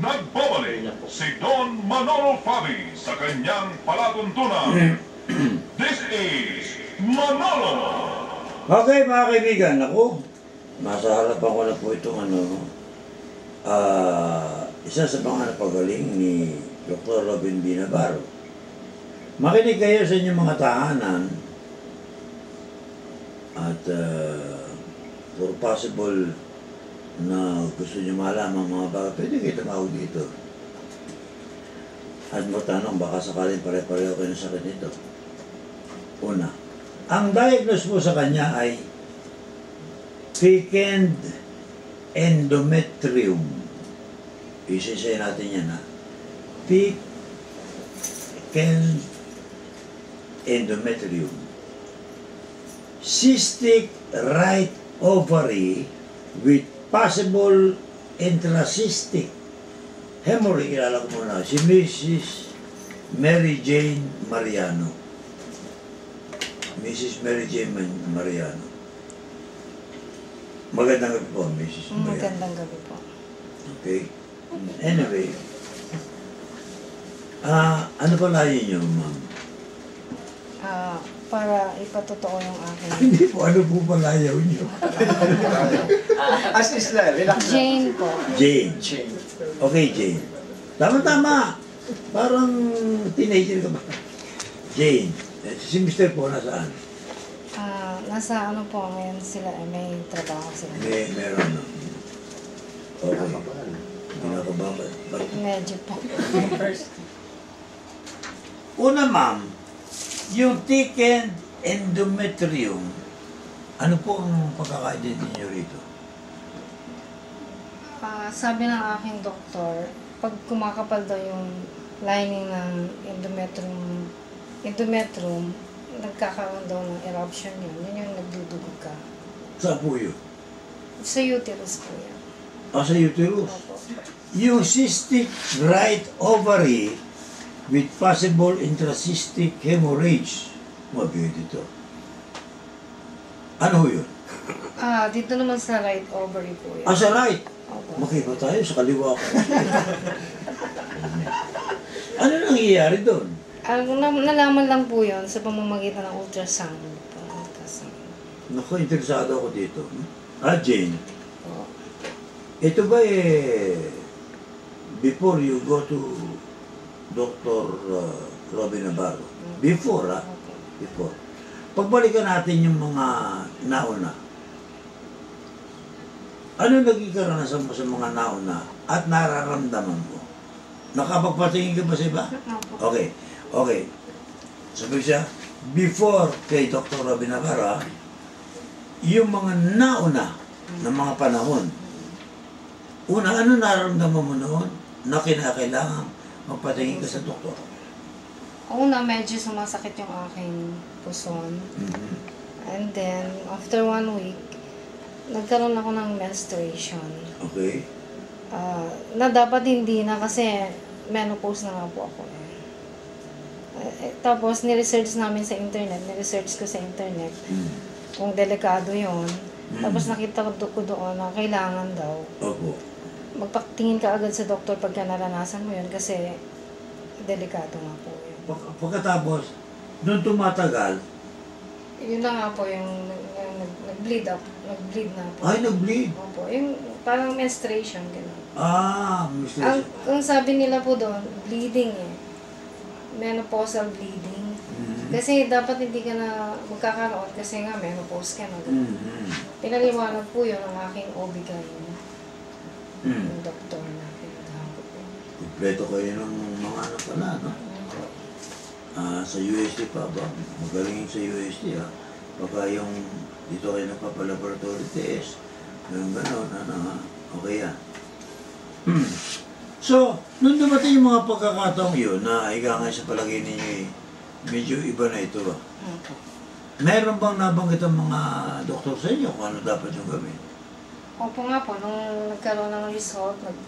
Nagbabalik si Don Manolo Fabi sa kanyang palatuntunan. This is Manolo! Okay mga kaibigan, ako, nasa harapan ko na po itong ano, ah, isa sa mga napagaling ni Dr. Robin B. Navarro. Makinig kayo sa inyong mga tahanan at uh, for possible na gusto nyo malaman mga baka, pwede kayo tumawag dito. At matanong, baka sakaling pare-pareho kayo ng sakit nito. Una, ang diagnose po sa kanya ay thickened endometrium. Isisay natin yan ha. Thickened endometrium. Cystic right ovary with possible intracystic hemorrhage. Kilala ko muna. Si Mrs. Mary Jane Mariano. Mrs. Mary Jane Mariano. Magandang gabi po, Mrs. Mariano. Magandang gabi po. Okay. Anyway, ah ano pa layo niyo, ma'am? Ah, para ipatotoo yung akin. Hindi po, ano po pa layo niyo? As is lang, relax. Jane po. Jane. Change. Okay, Jane. Tama-tama. Parang teenager ka ba? Jane. Eh, Si Mr. po nasaan? Ah, nasa ano po ngayon sila, eh, may trabaho sila. May, meron na. Okay. Pinakababat. Medyo po. Una, ma'am, yung thickened endometrium, ano po ang pagkaka-identity niyo rito? Ah, sabi ng aking doktor, pag kumakapal daw yung lining ng endometrium, endometrium, nagkakaroon daw ng eruption yun. Yun yung nagdudugog ka. Sa po yun? Sa uterus po yan. Ah, sa uterus? Opo. Yung cystic right ovary with possible intracystic hemorrhage. Mabigat ito. Ano yun? Ah, dito naman sa right ovary po yan. Ah, sa right. Opo. Makiba tayo sa kaliwa ko. ano nangyayari doon? Ang na- nalaman lang po yun sa pamamagitan ng ultrasound. Ultrasound. Naku, interesado ako dito. Ah, Jane. Po. Ito ba eh, before you go to Dr. uh, Robin Navarro, before ah, Opo. before, pagbalikan natin yung mga nauna, ano naging karanasan mo sa mga nauna at nararamdaman mo? Nakapagpatingin ka ba sa iba? Okay, okay. Sabi siya, before kay Dr. Robin Navarro, ah, yung mga nauna na mga panahon, una, ano nararamdaman mo noon na kinakailangan magpatingin ka sa doktor? Una, medyo sumasakit yung aking puson. Mhm. And then, after one week, nagkaroon ako ng menstruation. Okay. Ah, na dapat hindi na kasi menopause na nga po ako eh. Eh, tapos, niresearch namin sa internet, niresearch ko sa internet Mm. kung delikado yon Mm. Tapos nakita ko doon na kailangan daw Opo. Magpatingin ka agad sa doktor pagka naranasan mo yun kasi delikado nga po yun. Pag- Pagkatapos, nung tumatagal, Yun na nga po yung nag- nag-bleed up, nag-bleed na po. ay, nag-bleed. Opo, yung parang menstruation, gano'n. Ah, Ang, Mr. ang sabi nila po doon, bleeding eh. Menopausal bleeding. Mhm. Kasi dapat hindi ka na magkakaroon kasi nga menopause ka na. Mhm. Pinaliwanag po yun ng aking OB-GYN, Mhm. yung doktor na pinuntahan ko po. Kompleto kayo ng mga ano pala, no? Ah, sa USD pa ba? Magaling sa USD ah. Baka yung dito kayo nagpapalaboratory test, yung gano'n, ano ha? Okay yan. Hmm. So, nung dumating yung mga pagkakataong yun, na ika nga sa palagay ninyo eh, medyo iba na ito ba? Meron bang nabanggit ang mga doktor sa inyo kung ano dapat yung gawin? Opo nga po, nung nagkaroon ng result, nag,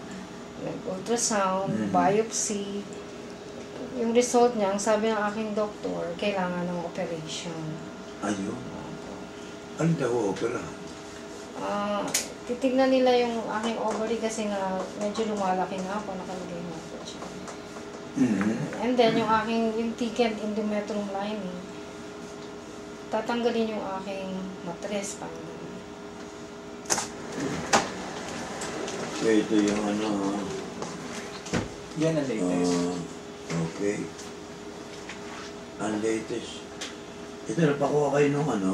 nag-ultrasound, Mhm. biopsy, yung result niya, ang sabi ng aking doktor, kailangan ng operation. Ayun. Alin daw opera? Ah, titignan nila yung aking ovary kasi nga medyo lumalaki na ako, nakalagay na ako siya. Mhm. And then, yung aking, yung thickened endometrium lining, tatanggalin yung aking matres pa. So, ito yung ano, ha? Yan ang latest. Ah, okay. Ang latest. Ito, napakuha kayo nung ano,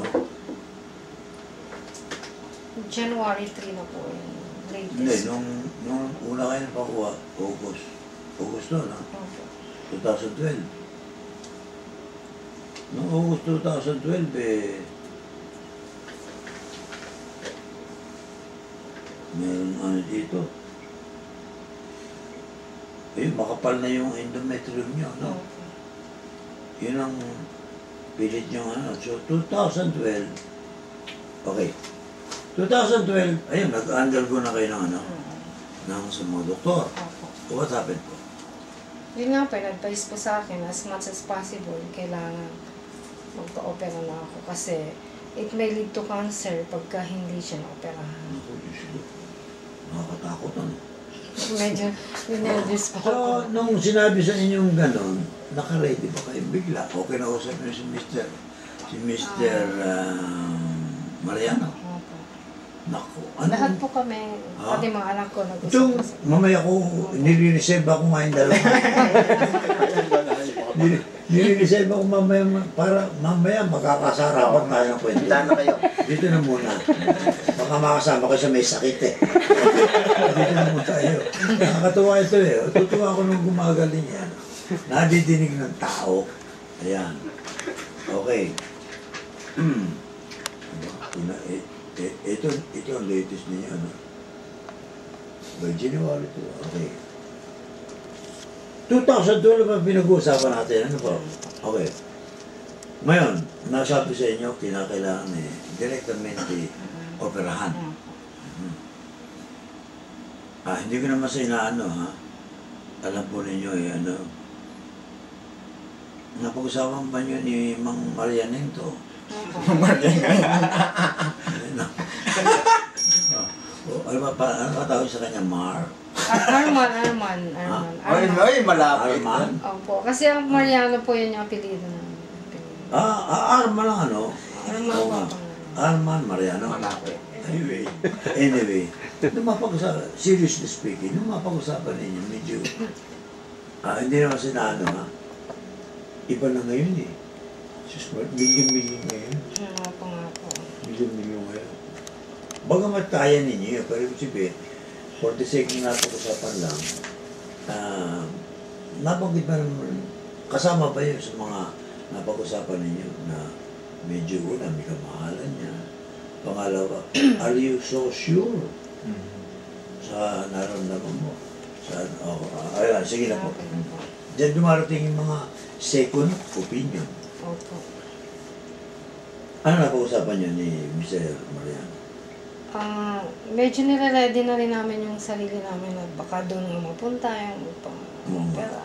January 3 na po yung hindi, latest. nung, nung una kayo napakuha, August. August no, no? Opo. 2012. Noong August 2012, eh, meron ano dito. Eh, makapal na yung endometrium nyo, no? Yun ang pilit nyo ano. So, 2012, okay. 2012, ayun, nag-undergo na kayo ng ano, Mm. ng sa mga doktor. So, what happened po? Yun nga po, advice po sa akin, as much as possible, kailangan magpa-opera na ako kasi it may lead to cancer pagka hindi siya na-operahan. Ako. Nakakatakot ano. Medyo nervous pa So, ako. nung sinabi sa inyong ganon, naka-ready ba kayo bigla? Okay na usap niyo si Mr. Si Mr. um, Mariano. Opo. Naku, ano? Lahat po kami, Ah? pati mga anak ko, Itong, nag-usap kasi. mamaya ko, nire-reserve ako ngayon dalawa. Nire-reserve ako mamaya, para mamaya makakasarapan tayo ng kwento. Handa na kayo. Dito na muna. Baka makasama ko sa may sakit eh. Dito na muna tayo. Nakakatuwa ito eh. Tutuwa ako nung gumagaling yan. Nadidinig ng tao. Ayan. Okay. Hmm. Ina, eh, ito, ito ang latest niya. Ano? By January 2. Okay. 2012 ang pinag-uusapan natin. Ano po? Okay. Ngayon, nasabi sa inyo, kinakailangan eh, direktamente operahan. Opo. Ah, hindi ko naman sa inaano ha. Alam po ninyo eh, ano. Napag-usapan ba niyo ni Mang Marianeng to? Opo. Ano? Ah, oh, ano ba, pa, ano ba tawag sa kanya? Mar? Ar- Arman, Arman, Arman. Ay, Arman. ay, malapit. Arman? Opo, kasi ang Mariano po yun yung apelido namin. Ah, ah Arman lang ano? Arman Oo po nga. ang pangalan. Arman Mariano. Malapit. Anyway, anyway, nung mapag-usapan, seriously speaking, nung mapag-usapan ninyo, medyo, ah, hindi naman sinano ha, iba na ngayon eh. Sus, million-million ngayon. Ano po nga po. Million-million ngayon. Bagamat kaya ninyo yun, pero ibig sabihin, for the sake ng napag-usapan lang, ah, nabanggit ba naman, kasama ba yun sa mga napag-usapan ninyo na medyo una, may kamahalan niya. Pangalawa, are you so sure sa naramdaman mo? Sa, oh, ah, ayan, sige na na po. Diyan dumarating yung mga second opinion. Opo. Ano na pag-usapan niyo ni Mr. Mariano? Ah, medyo nire-ready na rin namin yung sarili namin na baka doon nga mapunta yung Mm. pera.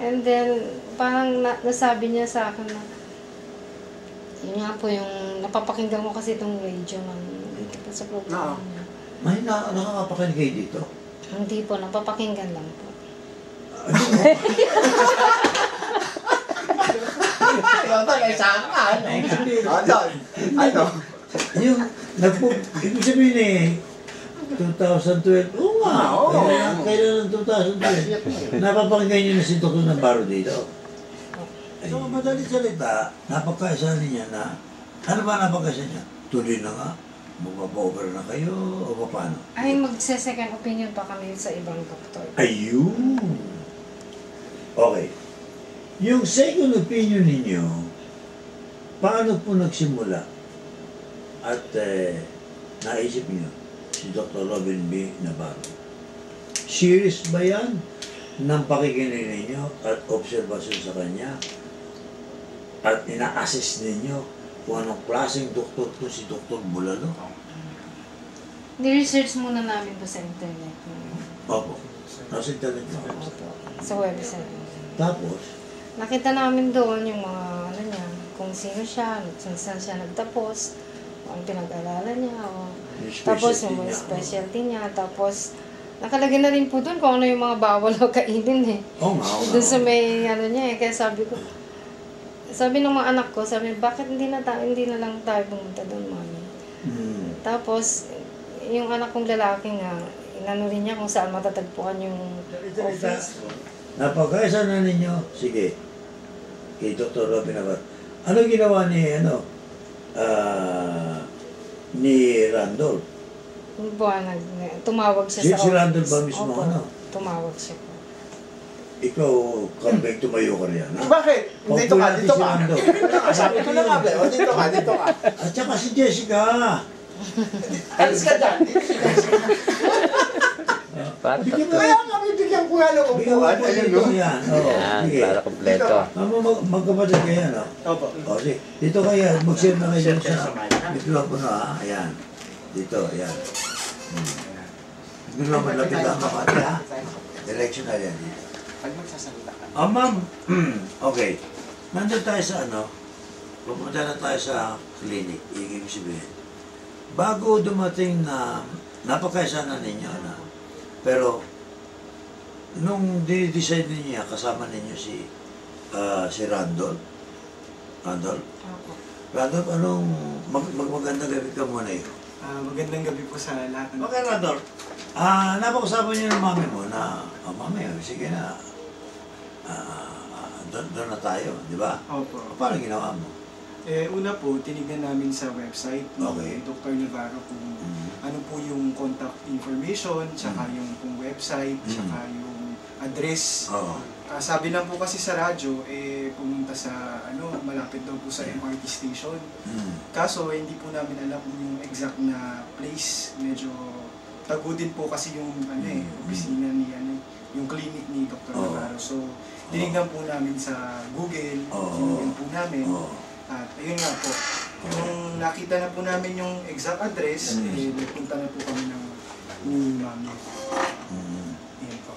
And then, parang na, nasabi niya sa akin na yun nga po yung napapakinggan ko kasi itong radio ng dito sa program Oo. niya. May na, nakakapakinig kayo dito? Hindi po, napapakinggan lang po. Ano? Sabihin, Ah, doon. Ano? Nagpo, ibig sabihin eh, 2012, oo nga, Ah, oo. kailan, kailan ng 2012? Napapakinggan niyo na si Dr. Navarro dito. So, madali salita, napagkaisa niya na, ano ba napagkaisa niya? Tuloy na nga, magpapa-opera na kayo, o paano? Ay, magse-second opinion pa kami sa ibang doktor. Ayun! Okay. Yung second opinion ninyo, paano po nagsimula? At eh, naisip niyo, si Dr. Robin B. Navarro. Serious ba yan ng pakikinig ninyo at observasyon sa kanya? At ina-assess ninyo kung anong klaseng doktor to si Dr. Bulalo? Ni-research muna namin po sa internet. Opo. Nasa internet nyo. Opo. Sa website. Tapos, Nakita namin doon yung mga ano niya, kung sino siya, kung saan siya nagtapos. Ang pinag-alala niya. O, tapos yung mga specialty niya. Tapos, nakalagay na rin po doon kung ano yung mga bawal o kainin eh. Oo nga, oo. Doon sa may ano niya eh. Kaya sabi ko, sabi ng mga anak ko, sabi, bakit hindi na, ta- hindi na lang tayo pumunta doon, mami? Hmm. Tapos, yung anak kong lalaki nga, inano rin niya kung saan matatagpuan yung office. Napagkaisa na ninyo, sige, kay Dr. Robin Abad. Ano ginawa ni, ano, ah, ni? Yung buwan, tumawag siya Si- sa si Randall ba office. mismo, Opo, ano? tumawag siya po. Ikaw, kambing, tumayo ka riyan, ha? Bakit? Dito ka, dito ka. Sabi ko na nga, Ble. O, dito ka, dito ka. At saka si Jessica. Alis ka dyan. Para Bigyan mo, Kaya nga, bibigyan ko nga ng bigyan mo upuan. po Ayun, dito yan. Oh, Yan, sige. para kompleto. Mama, mag magkapatid kayo, no? Opo. O, sige. Dito kayo, mag-share na kayo sa sa mic, ha? mikropono, ha? Ayan. Dito, ayan. Hmm. Mikropono, lapit ang kapatid, ha? Direction na yan. dito. Pag magsasalita ka. Ah, ma'am. okay. Nandun tayo sa ano, pupunta na tayo sa clinic, ibig sabihin. Bago dumating na, napakaisa na ninyo na, pero, nung dinidesign ninyo yan, kasama ninyo si, ah, si Randolph. Randolph? Opo. Randolph, anong, mag, mag magandang gabi ka muna yun. Ah, magandang gabi po sa lahat. Okay, Randolph. Ah, napag-usapan niyo ng mami mo na, oh, mami, sige na, ah, doon, doon na tayo, di ba? Opo. Paano ginawa mo? Eh, una po, tinignan namin sa website ni Okay. Dr. Navarro kung Mm. ano po yung contact information, tsaka yung pong website, Mm. tsaka yung address. Oo. Ah, sabi lang po kasi sa radyo, eh, pumunta sa, ano, malapit daw po sa MRT station. Mm. Kaso, eh, hindi po namin alam yung exact na place. Medyo tago din po kasi yung, ano eh, Mm. opisina ni, ano, yung clinic ni Dr. Oo. Navarro. So, tinignan po namin sa Google, Oo. tinignan po namin. Oo. At ayun nga po, nung nakita na po namin yung exact address, Mm. eh, nagpunta na po kami ng ni Mami. Mm. Ayan po.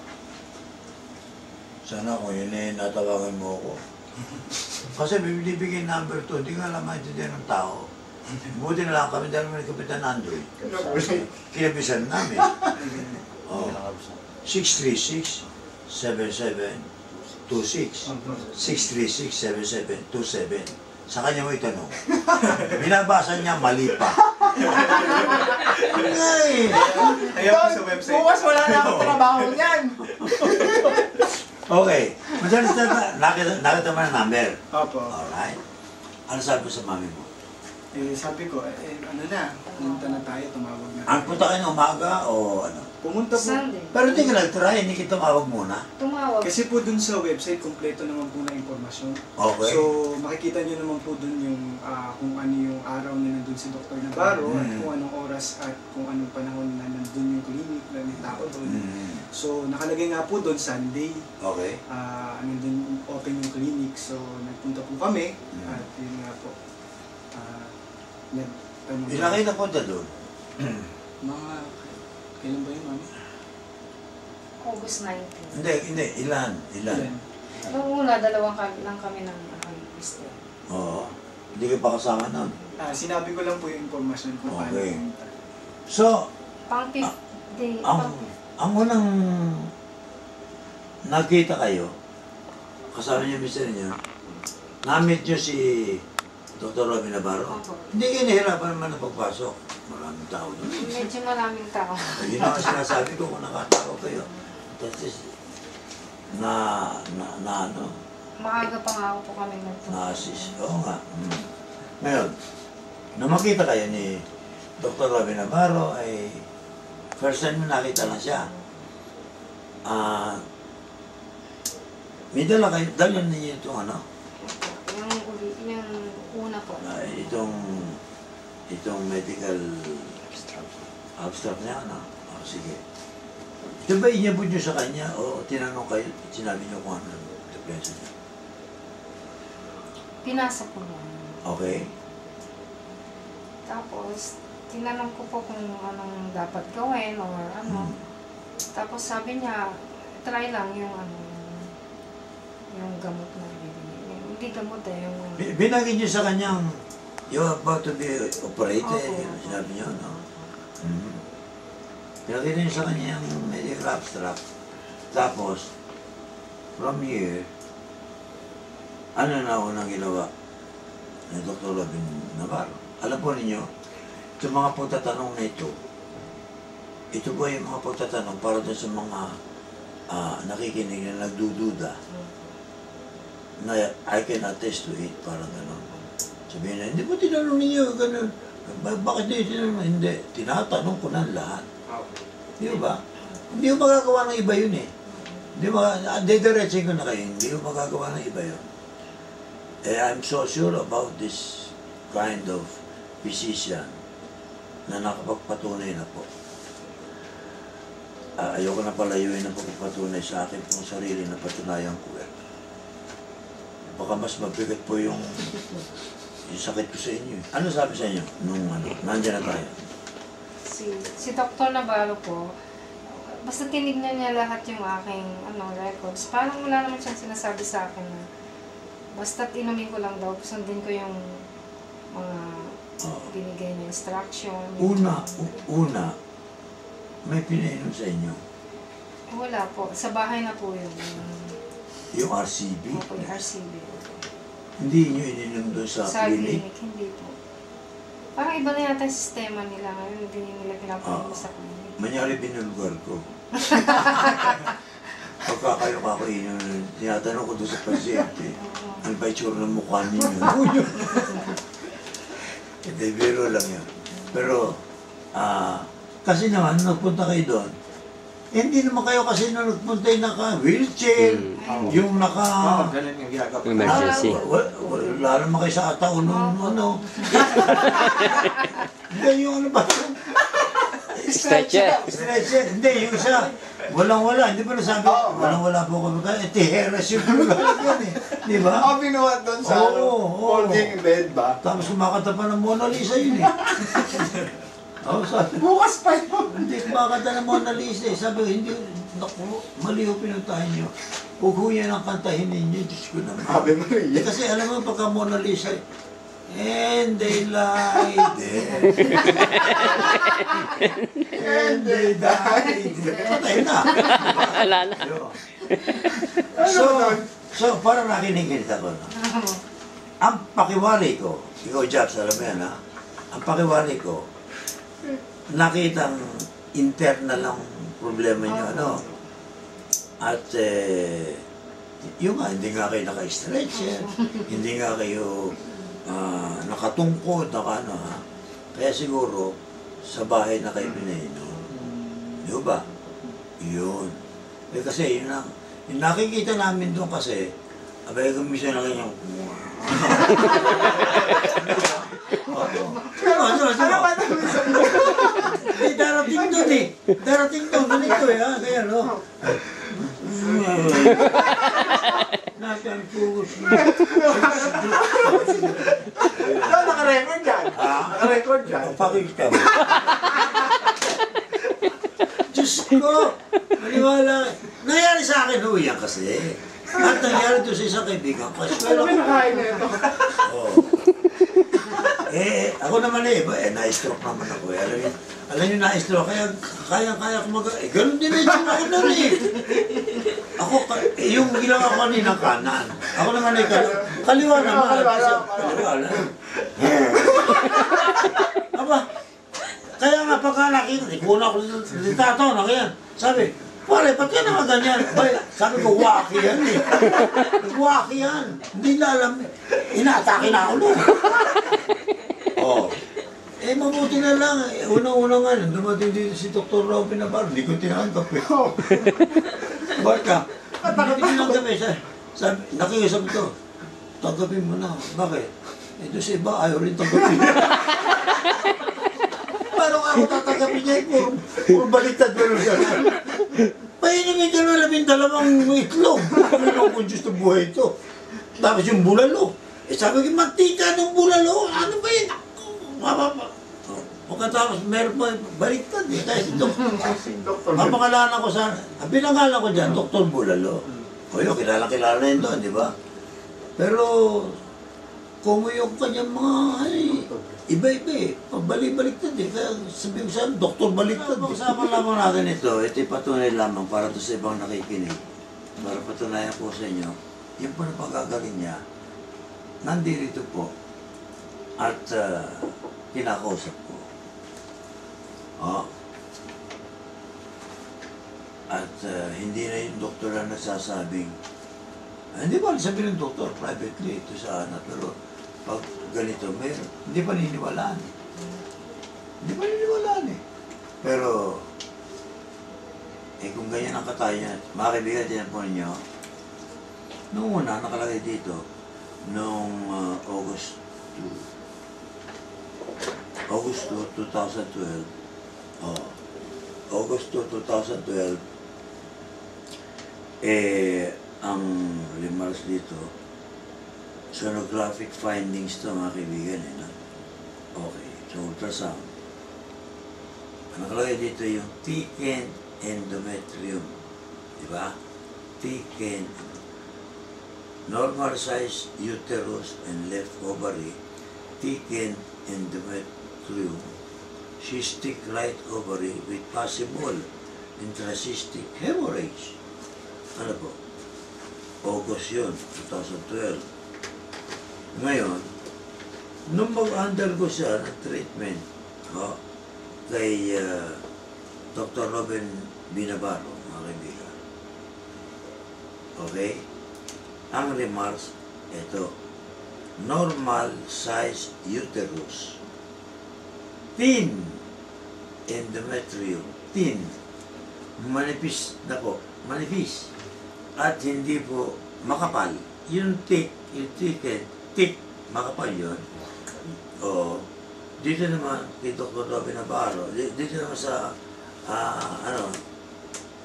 Sana kung yun eh, natawagan mo ako. Kasi bibigyan number to, di nga alam maintindihan ng tao. Buti na lang kami dahil may kapitan Android. Kinabisan namin. Oh. 636-7726. 636-7727. Sa kanya mo itanong. Binabasa niya, mali pa. Ay! Ayan po sa website. Bukas wala na akong trabaho niyan. Okay. Madalas na, nakita, nakita mo na number. Opo. Alright. Ano sabi mo sa mami mo? Eh, sabi ko, eh, eh, ano na, pumunta na tayo, tumawag na. Ang punta kayo ng umaga o ano? Pumunta po. Sunday. Pero hindi ka nag-try, hindi kita tumawag muna. Tumawag. Kasi po dun sa website, kompleto naman po na impormasyon. Okay. So, makikita nyo naman po dun yung ah, kung ano yung araw na nandun si Dr. Navarro at Mm. kung anong oras at kung anong panahon na nandun yung clinic na may tao dun. Mm. So, nakalagay nga po dun Sunday, Okay. ah nandun open yung clinic. So, nagpunta po kami Mm. at yun nga po. ah nag, ano, Ilan kayo napunta doon? Mga, kailan ba yun, mami? August 19. Hindi, hindi. Ilan? Ilan? Ilan? Noong una, dalawang kami, lang kami ng ano, mister. Oo. Hindi kayo pa kasama noon. Ah, sinabi ko lang po yung impormasyon kung paano Okay. pumunta. So, Pang 5th day. ang, pang- ang unang nakita kayo, kasama niyo mister niyo, na-meet niyo si Dr. Robin Navarro. Opo. Hindi kayo nahirapan naman na pagpasok. Maraming tao doon. Medyo maraming tao. Yun ang sinasabi ko kung nakatao kayo. That is, na, na, na ano, Maaga pa nga ako po kami nagpunta. na-assist. Oo nga. Mm. Ngayon, nung makita kayo ni Dr. Robin Navarro, ay first time mo nakita lang siya. Ah, may dala kayo, dala niyo itong ano, Yung, yung una po. ah, itong, itong medical abstract niya, ano? Oh, sige. Ito ba inyabot niyo sa kanya o tinanong kayo, sinabi niyo kung ano ang depensa niya? Pinasa po niya. Okay? Tapos, tinanong ko po kung anong dapat gawin or ano. Hmm. Tapos sabi niya, try lang yung ano, yung gamot na bibili. Hindi gamot eh, yung Bi- Binagin niyo sa kanyang You're about to be operated. Opo. Sinabi niyo, no? Mm. Pinakita niyo sa kanya yung medical abstract. Tapos, from here, ano na unang ginawa ni Dr. Robin Navarro? Alam po ninyo, sa mga pagtatanong na ito, ito po yung mga pagtatanong para doon sa mga ah, nakikinig na nagdududa na I can attest to it, parang gano'n. Sabihin na, hindi po tinanong ninyo, gano'n. Ba- bakit hindi tinanong? Hindi, tinatanong ko na lahat. Di ba? Hindi mo magagawa ng iba yun eh. Hindi mo, dediretsin ko na kayo, hindi mo magagawa ng iba yun. Eh, I'm so sure about this kind of physician na nakapagpatunay na po. Ah, ayoko na palayuin ang pagpapatunay sa akin kung sarili na patunayan ko eh. Baka mas mabigat po yung, yung sakit ko sa inyo. eh. Ano sabi sa inyo nung ano, nandiyan na tayo? Si, si Dr. Navarro po, basta tinignan niya lahat yung aking ano, records. Parang wala naman siyang sinasabi sa akin na basta inumin ko lang daw, sundin ko yung mga Oo. binigay niya instruction. Una, una, may pinainom sa inyo. Wala po. Sa bahay na po yun. Yung RCB. Yung po yung RCB. Hindi nyo ininom doon sa, Sa clinic. clinic, hindi po. Parang iba na yata sistema nila ngayon. Hindi nila pinapagawa Oo. sa clinic. Manyari binulgar ko. Pagka kayo kakainom, tinatanong ko doon sa pasyente, ano ba itsura ng mukha ninyo? Hindi, biro lang yun. Pero, ah, kasi naman, nagpunta kayo doon, eh, hindi naman kayo kasi nung nagpunta yung naka-wheelchair, Mm. Yung Oo, naka... ganun yung ginagawa. Emergency. Ah, wa- wa- wala naman kayo sa ataon nung ano. Hindi, yung ano ba? Stretcher. Stretcher. Hindi, yung isa, walang-wala. Hindi ba nasabi? Walang-wala po kami. Kaya tiheras yung mga yan eh. Di ba? Ako binuhat doon sa Oo, ano, oo. folding bed ba? Tapos kumakanta pa ng Mona Lisa yun eh. Oo, sabi. Bukas pa yun. Hindi kumakanta ng Mona Lisa eh. Sabi ko, hindi, naku, mali ho pinuntahan nyo. Huwag ho yan ang kantahin ninyo. Diyos ko naman. Ave Eh, Maria. kasi alam mo, pagka Mona Lisa, eh, and they lied there. and they died there. Patay na. Wala na. Yun. Ano So, so parang nakinig ako. No? Ang pakiwari ko, ikaw Japs, alam mo yan ha? Ang pakiwari ko, nakitang internal lang problema niyo, ano? At eh, yung nga, hindi nga kayo naka-stretcher, hindi nga kayo ah, nakatungkod, naka ano ha? Kaya siguro, sa bahay na kayo pinainom. Di ba? Yun. Eh kasi yun lang. Yung nakikita namin doon kasi, abay kung minsan na kanyang... Ano, ano, Ano ano? Eh, darating doon eh. Darating doon. Ganito eh, ha? Kaya, no? Natanpugos mo. No, naka-record yan. Ah? Naka-record yan. Pakita mo. Diyos ko! Nangyari sa akin, ho, yan kasi. At nangyari doon sa isang kaibigan ko. Ano ba nakain na ito? Oo. Eh, ako naman eh, eh, na-stroke naman ako eh. Alam alam niyo na-stroke, kaya kaya-kaya ko mag... Eh, ganun din eh, tsura ko na eh. Ako, eh, yung ginawa ko kanina kanan. Ako naman eh, kal kaliwa naman. Kaliwa, Kasi- kaliwa. Lang. Aba, kaya nga pagka nakita, di ko na ako na kaya. Sabi, pare, ba't ka naman ganyan? Bay, sabi ko, waki yan eh. Waki yan. Hindi na alam. Inaatake na ako nun. oh. Eh, mabuti na lang. Eh, Una-una nga, nung dumating dito si Dr. Robin Navarro, hindi ko tinanggap eh. Ba't ka? Hindi ko tinanggap eh. Sabi, sabi, nakiusap ko, tanggapin mo na. Bakit? Eh, doon sa iba, ayaw rin tanggapin. Paano nga ako tatanggapin niya? Puro, puro baliktad mo nun sana. Painimin ka ng labing dalawang itlog. Ano kung Diyos ng buhay ito? Tapos yung bulalo. Eh sabi ko, mantika ng bulalo. Ano ba yun? Oh, Pagkatapos, meron pa baliktad eh. Dahil ito, Doktor. ang pangalanan ko sa, ang pinangalan ko dyan, Dr. Bulalo. O yun, kilala-kilala na yun doon, di ba? Pero, kung yung kanyang mga, iba-iba eh. Pabalik-baliktad eh. Kaya sabi ko sa doktor baliktad. Pag-usapan lamang natin ito, ito patunay lamang para to sa ibang nakikinig. Para patunayan po sa inyo, yung po na pagkagaling niya, nandito po at uh, kinakausap ko. Oh. At uh, hindi na yung doktor na nagsasabing, ah, hindi ba sabi ng doktor privately ito sa anak, pero pag ganito, may, hindi pa niniwalaan. Hindi pa niniwalaan eh. Pero, eh kung ganyan ang katayo niya, mga kaibigan, po ninyo, noong una, nakalagay dito, noong uh, August 2, August 2, 2012, oh, August 2, 2012, eh, ang remarks dito, sonographic findings to mga kaibigan eh, no? Okay, so ultrasound. Nakalagay dito yung thickened endometrium. Di ba? Thickened normal size uterus and left ovary, thickened endometrium, cystic right ovary with possible intracystic hemorrhage. Ano po? August yun, 2012. Ngayon, nung mag-undergo siya ng treatment oh, kay uh, Dr. Robin Binabaro, mga kaibigan. Okay? Ang remarks, ito, normal size uterus, thin endometrium, thin, manipis na po, manipis, at hindi po makapal. Yung thick, yung thick, thick, makapal yun. O, dito naman, kay Dr. Robin Navarro, di- dito naman sa, ah, ano,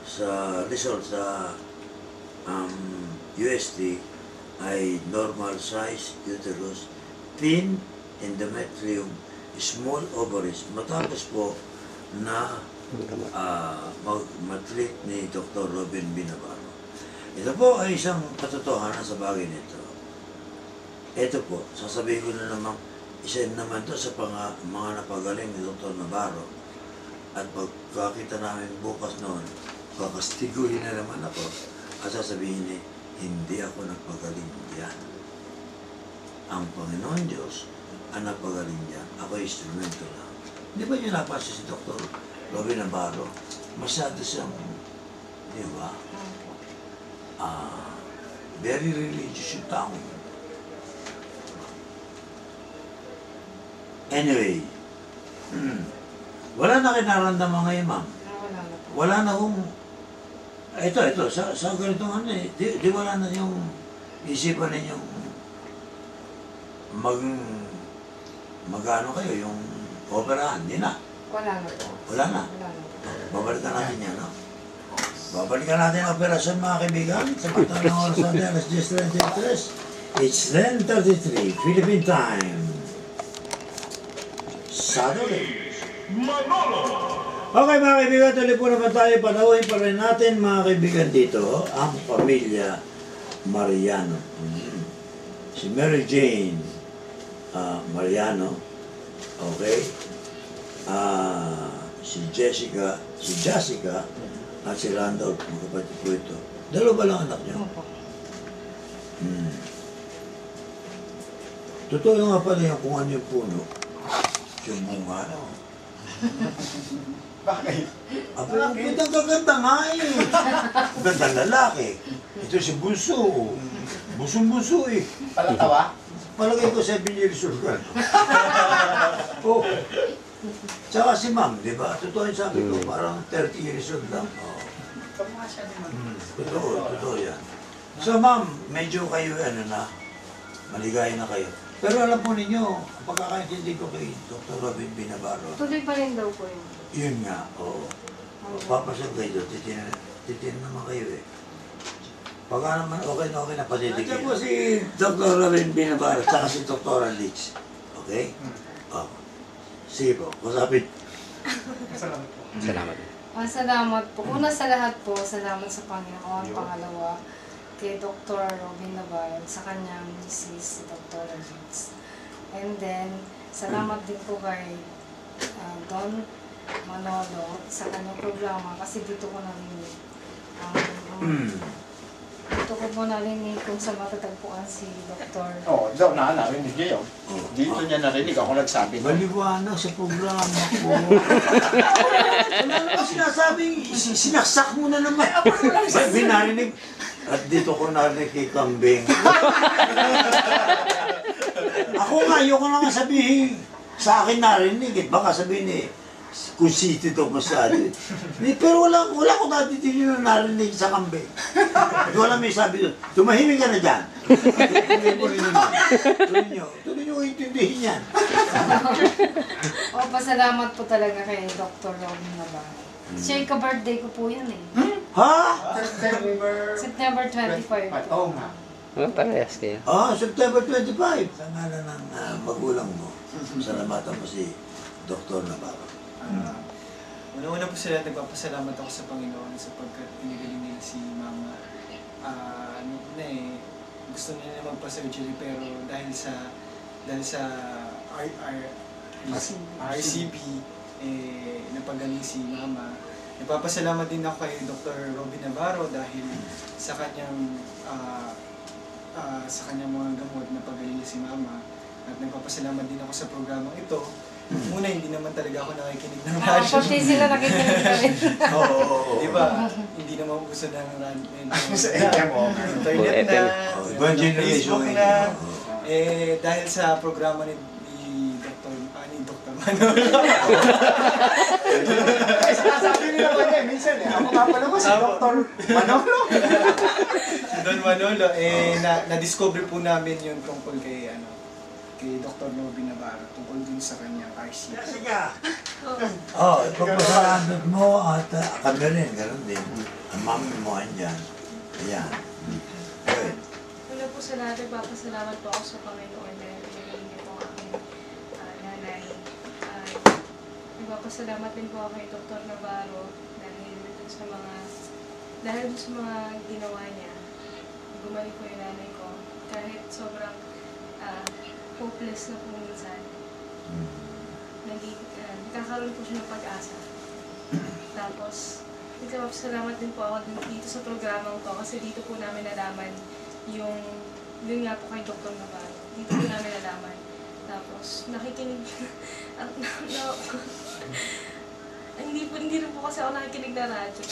sa resort, sa um, USD ay normal size uterus, thin endometrium, small ovaries. Matapos po na ah, mag- matreat ni Dr. Robin Binabaro. Ito po ay isang katotohanan sa bagay nito. Ito po, sasabihin ko na naman, isa naman to sa panga, mga napagaling ni Dr. Navarro. At pagkakita namin bukas noon, kakastiguhin na naman ako at sasabihin niya, hindi ako nagpagaling diyan. Ang Panginoon Diyos ang nagpagaling diyan. Ako instrumento lang. Di ba niyo napasa si Dr. Robin Navarro? Masyado siyang, di ba? Ah, very religious yung tao. Anyway, hmm, wala na kayo nararamdaman ngayon, ma'am. Wala na kung... Ito, ito, sa, sa ganitong ano eh, di, di wala na yung isipan ninyong mag... magano kayo, yung operahan, di na. Wala na po. Wala na. Wala na po. Babalikan natin yan, no? Babalikan natin ang operasyon, mga kaibigan. Sa mata ng oras natin, alas 10.33. It's 10.33, Philippine time. Saturday. Manolo! Okay mga kaibigan, tuloy po naman tayo. Panawin pa rin natin mga kaibigan dito ang pamilya Mariano. Mm. Si Mary Jane ah, Mariano. Okay. Ah, si Jessica, si Jessica at si Randolph, mga kapatid po ito. Dalawa ba lang anak niyo? Opo. Hmm. Totoo nga pala yung kung ano yung puno. Yung bunga, no? Bakit? Aba, ang ganda gaganda nga eh. Ganda lalaki. Ito si Bunso. Busong-bunso eh. Palatawa? Palagay ko 7 years old ka. oh. Tsaka si ma'am, di ba? Totoo yung sabi ko, parang 30 years old lang. Oh. Kamukha siya naman. Hmm. Totoo, totoo yan. So ma'am, medyo kayo ano na, maligaya na kayo. Pero alam po ninyo, pagkakaintindi ko kay Dr. Robin Binabaro, Tuloy pa rin daw po yun. yun nga, oo. Papasok kayo doon, titin, titin naman kayo eh. Pagka naman okay na okay na patitigil. Nandiyan po si Dr. Robin Binabaro, tsaka si Dr. Leach. Okay? Oh. Sige po, masapit. Salamat po. Salamat. Ah, salamat po. Una sa lahat po, salamat sa Panginoon. Pangalawa, kay Dr. Robin Navarro, sa kanyang misis, si Dr. Ritz. And then, salamat din po kay ah, Don Manolo sa kanyang programa kasi dito ko narinig ang ang- dito ko po narinig kung saan matatagpuan si Dr. Oo, oh, daw na narinig niya yun. Dito niya narinig, ako nagsabi. nun. Maliwanag sa programa ko. Wala naman sinasabing, sin- sinaksak mo na naman. Ba't binarinig? At dito ko narinig kay Kambing. Ako nga, ayoko na nga sabihin. Sa akin narinig, eh. baka sabihin eh, kung city to masyado. eh. Ni- Pero wala, wala ko natitigil na narinig sa kambing. Hindi wala may sabi doon. Tumahimik ka na dyan. Tuloy mo rin naman. Tuloy nyo. Tuloy nyo intindihin yan. O, pasalamat po talaga kay Dr. Robin Navarro. Siya yung ka-birthday ko po yan eh. Ha? September... September 25 po. Oo nga. Oh, parehas kayo. Ah, September 25. Sa ngalan ng ah, magulang mo. Salamatan mo si Dr. Navarro. Ah, Una-una po sila, nagpapasalamat ako sa Panginoon sapagkat pinagaling nila si Mama. Ah, ano na eh, gusto nila na magpa-surgery pero dahil sa dahil sa R, R, RCB, eh, napagaling si Mama. Nagpapasalamat din ako kay Dr. Robin Navarro dahil sa kanyang ah, ah, sa kanyang mga gamot napagaling niya si Mama. At nagpapasalamat din ako sa programang ito. Una, hindi naman talaga ako nakikinig ng Ah, radyo. pati sila nakikinig ka rin. Oo, oo, oo. Di ba? Hindi naman gusto ng radyo. Sa FM, oh. Internet na, Ibang generation Facebook ngayon. na. Oo. Eh, dahil sa programa ni. Ah. Manolo. Ay, sinasabi nila ba niya, minsan eh. Ako nga pala ko si. Dr. Manolo. si Don Manolo, eh, na, na-discover po namin yun tungkol kay, ano, kay Dr. Novi Navarro, tungkol din sa kanyang RC. Sige. Oh, ipagpasalamat mo at uh, kami rin, ganun din. Ang mami mo andyan. Ayan. Okay. Una po sa lahat, nagpapasalamat po ako sa Panginoon dahil nagpapasalamat din po ako kay Dr. Navarro dahil dun sa mga dahil dun sa mga ginawa niya, gumaling po yung nanay ko. Kahit sobrang ah, hopeless na po minsan, naging, ah, nagkakaroon po siya ng pag-asa. Tapos, nagpapasalamat din po ako dito sa programang to kasi dito po namin nalaman yung, yun nga po kay Dr. Navarro. Dito po namin nalaman. Tapos, nakikinig, at na, na, hindi po, hindi rin po kasi ako nakikinig na radyo.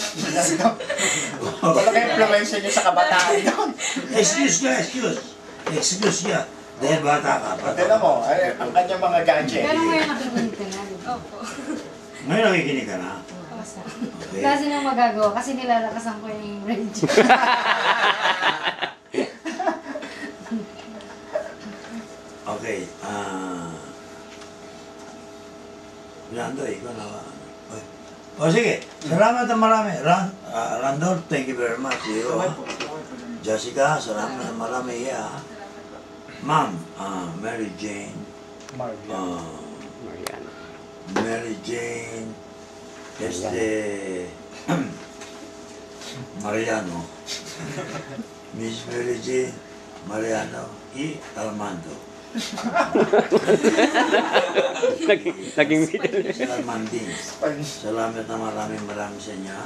Tapos, Wala kayong influensya niyo sa kabataan yun. Excuse ka, excuse. Excuse ka. Dahil bata ka. Bata Tignan mo, ay, ang kanyang mga gadget. Pero ngayon nakikinig ka na. opo. Ngayon nakikinig ka na. Basta. Okay. Wala silang magagawa kasi nilalakasan ko yung radio. Okay. Ah... Rando, ikaw na ba? Oy. O sige, salamat na marami. Ran, ah, Randol, thank you very much. Iyo, ah. Jessica, salamat na marami. Yeah. Ma'am, ah, Mary Jane, Marvin. ah, Mariano. Mary Jane, este, Mariano, Miss Mary Jane, Mariano, y Armando. Naging, naging middle. Si Armandin. Salamat na maraming maraming sa inyo.